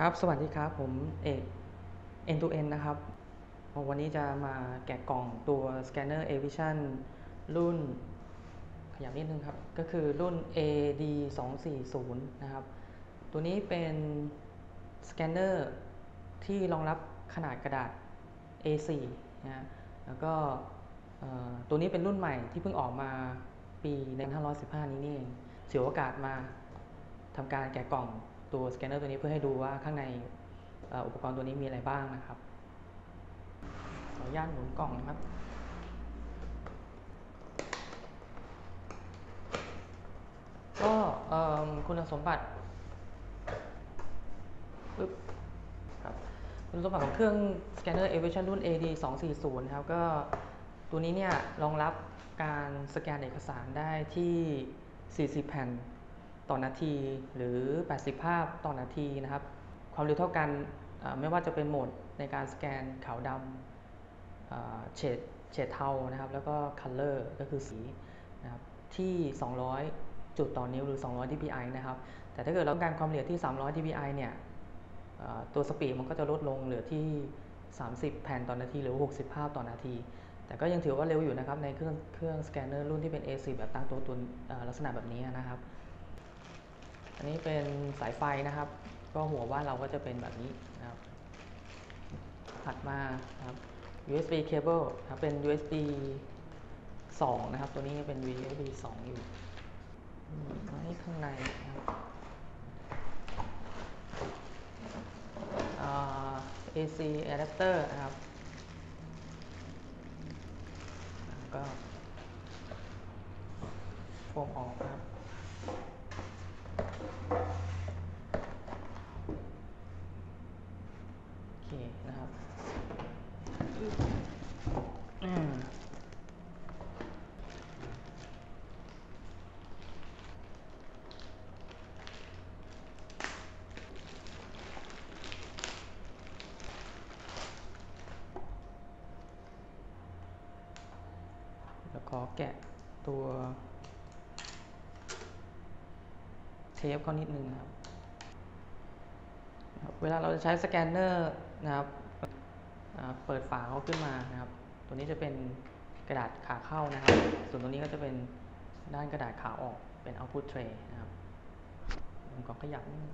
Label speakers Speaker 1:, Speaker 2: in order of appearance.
Speaker 1: ครับ สวัสดีครับ ผมเอก End to End นะครับ วันนี้จะมาแกะกล่องตัว Scanner Avision รุ่น ขยับนิดนึงครับ ก็คือรุ่น AD 2 4 0 นะครับ ตัวนี้เป็นสแกนเนอร์ที่รองรับขนาดกระดาษ A4 นะฮะแล้วก็ตัวนี้เป็นรุ่นใหม่ที่เพิ่งออกมาปี 1515 นี้นี่เองถือโอกาสมาทำการแกะกล่อง ตัวสแกนเนอร์ตัวนี้เพื่อให้ดูว่าข้างในอุปกรณ์ตัวนี้มีอะไรบ้างนะครับ ขออนุญาตหมุนกล่องนะครับก็คุณสมบัติปึ๊บครับคุณสมบัติของเครื่องสแกนเนอร์ Avision รุ่น AD 2 4 0ครับก็ตัวนี้เนี่ยรองรับการสแกนเอกสารได้ที่ 40 แผ่น ต่อนาที หรือ 80 ภาพต่อนาทีนะครับ ความเร็วเท่ากันไม่ว่าจะเป็นโหมดในการสแกนขาวดำเฉดเฉดเทานะครับ แล้วก็ color ก็คือสีนะครับที่ 200 จุดต่อนิ้วหรือ 200 dpi นะครับ แต่ถ้าเกิดเราต้องการความละเอียดที่ 300 dpi เนี่ยเอ่อตัวสปีดมันก็จะลดลงเหลือที่ 30 แผ่นต่อนาที หรือ 60 ภาพต่อนาที แต่ก็ยังถือว่าเร็วอยู่นะครับ ในเครื่องเครื่องสแกนเนอร์รุ่นที่เป็น A4 แบบตั้งตัวตุนเอ่อลักษณะแบบนี้นะครับ อันนี้เป็นสายไฟนะครับ ก็หัวว่านเราก็จะเป็นแบบนี้นะครับ ถัดมาครับ USB cable นะครับเป็น USB 2 นะครับ ตัวนี้เป็น USB 2 อยู่อืมไว้ข้างในนะครับ AC adapter นะครับแล้วก็โฟมออกครับ โอเคนะครับอืม แล้วขอแกะตัว เทปเขานิดนึงนะครับ เวลาเราจะใช้สแกนเนอร์นะครับ เปิดฝาเขาขึ้นมานะครับ ตัวนี้จะเป็นกระดาษขาเข้านะครับ ส่วนตัวนี้ก็จะเป็นด้านกระดาษขาออกเป็น output tray นะครับผมก็ขยับนิดนึง